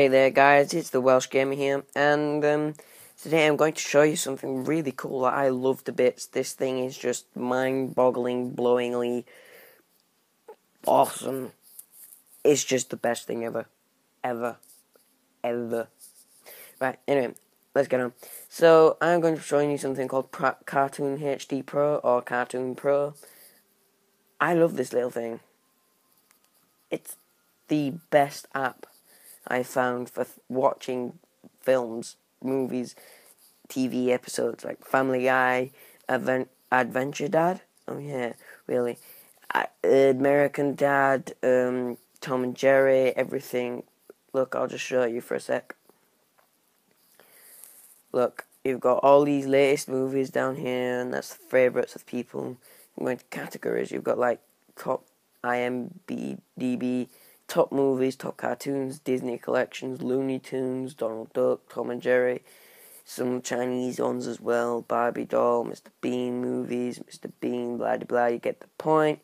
Hey there guys, it's the Welsh Gamer here, and um, today I'm going to show you something really cool that I love to bits. This thing is just mind-boggling, blowingly awesome. It's just the best thing ever. Ever. Ever. Right, anyway, let's get on. So, I'm going to be showing you something called Cartoon HD Pro, or Cartoon Pro. I love this little thing. It's the best app I found for watching films, movies, TV episodes like Family Guy, Advent- Adventure Dad. Oh yeah, really. Uh, American Dad, um, Tom and Jerry, everything. Look, I'll just show you for a sec. Look, you've got all these latest movies down here, and that's the favourites of people. Going to categories, you've got like top IMDb top movies, top cartoons, Disney collections, Looney Tunes, Donald Duck, Tom and Jerry, some Chinese ones as well, Barbie doll, Mr. Bean movies, Mr. Bean, blah blah blah, you get the point.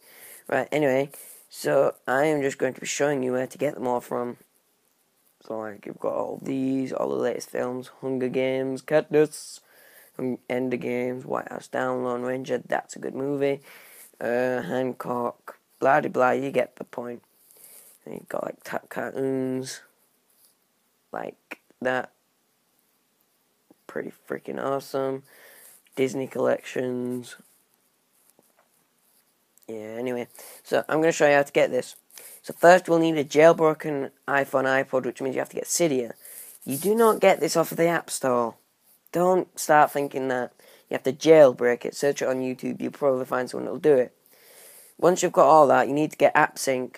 Right, anyway, so I am just going to be showing you where to get them all from. So like you've got all these, all the latest films, Hunger Games, Katniss, Ender Games, White House Down, Lone Ranger, that's a good movie. Uh, Hancock, blah blah blah, you get the point. And you got like tap cartoons, like that. Pretty freaking awesome. Disney collections. Yeah, anyway. So I'm going to show you how to get this. So first we'll need a jailbroken iPhone iPod, which means you have to get Cydia. You do not get this off of the App Store. Don't start thinking that. You have to jailbreak it. Search it on YouTube. You'll probably find someone that'll do it. Once you've got all that, you need to get AppSync.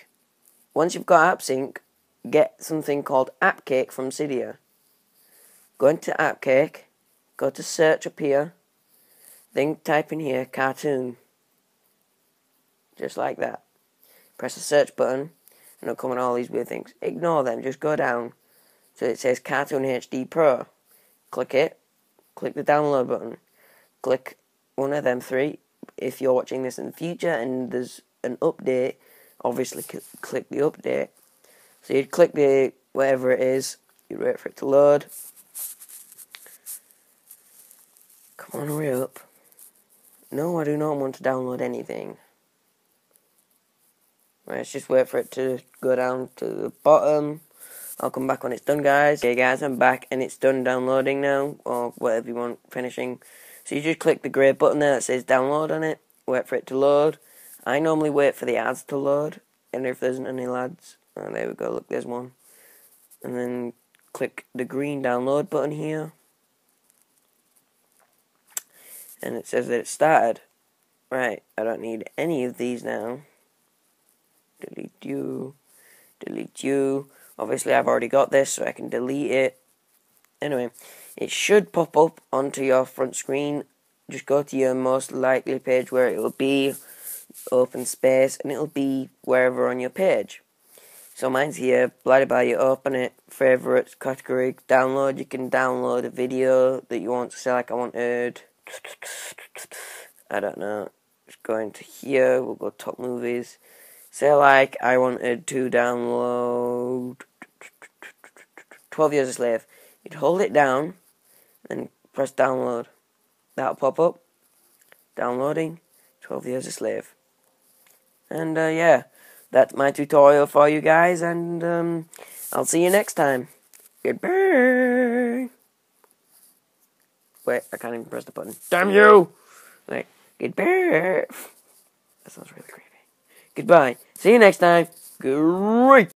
Once you've got AppSync, get something called AppCake from Cydia. Go into AppCake, go to search up here, then type in here cartoon. Just like that. Press the search button, and it'll come on all these weird things. Ignore them, just go down. So it says Cartoon HD Pro. Click it, click the download button, click one of them three if you're watching this in the future and there's an update obviously click the update. So you'd click the whatever it is, you'd wait for it to load. Come on, hurry up. No, I do not want to download anything. Let's just wait for it to go down to the bottom. I'll come back when it's done, guys. Okay, guys, I'm back and it's done downloading now, or whatever you want, finishing. So you just click the grey button there that says download on it, wait for it to load. I normally wait for the ads to load, and if there isn't any ads, oh, uh, there we go, look, there's one. And then click the green download button here. And it says that it started. Right, I don't need any of these now. Delete you. Delete you. Obviously, I've already got this, so I can delete it. Anyway, it should pop up onto your front screen. Just go to your most likely page where it will be open space, and it'll be wherever on your page. So mine's here, blah blah, you open it, favourites, category, download, you can download a video that you want to say, like I wanted, I don't know, just go into here, we'll go top movies, say like I wanted to download 12 Years a Slave, you'd hold it down, and press download, that'll pop up, downloading, 12 Years a Slave. And uh, yeah, that's my tutorial for you guys, and um, I'll see you next time. Goodbye. Wait, I can't even press the button. Damn you! Wait, goodbye. That sounds really creepy. Goodbye. See you next time. Great.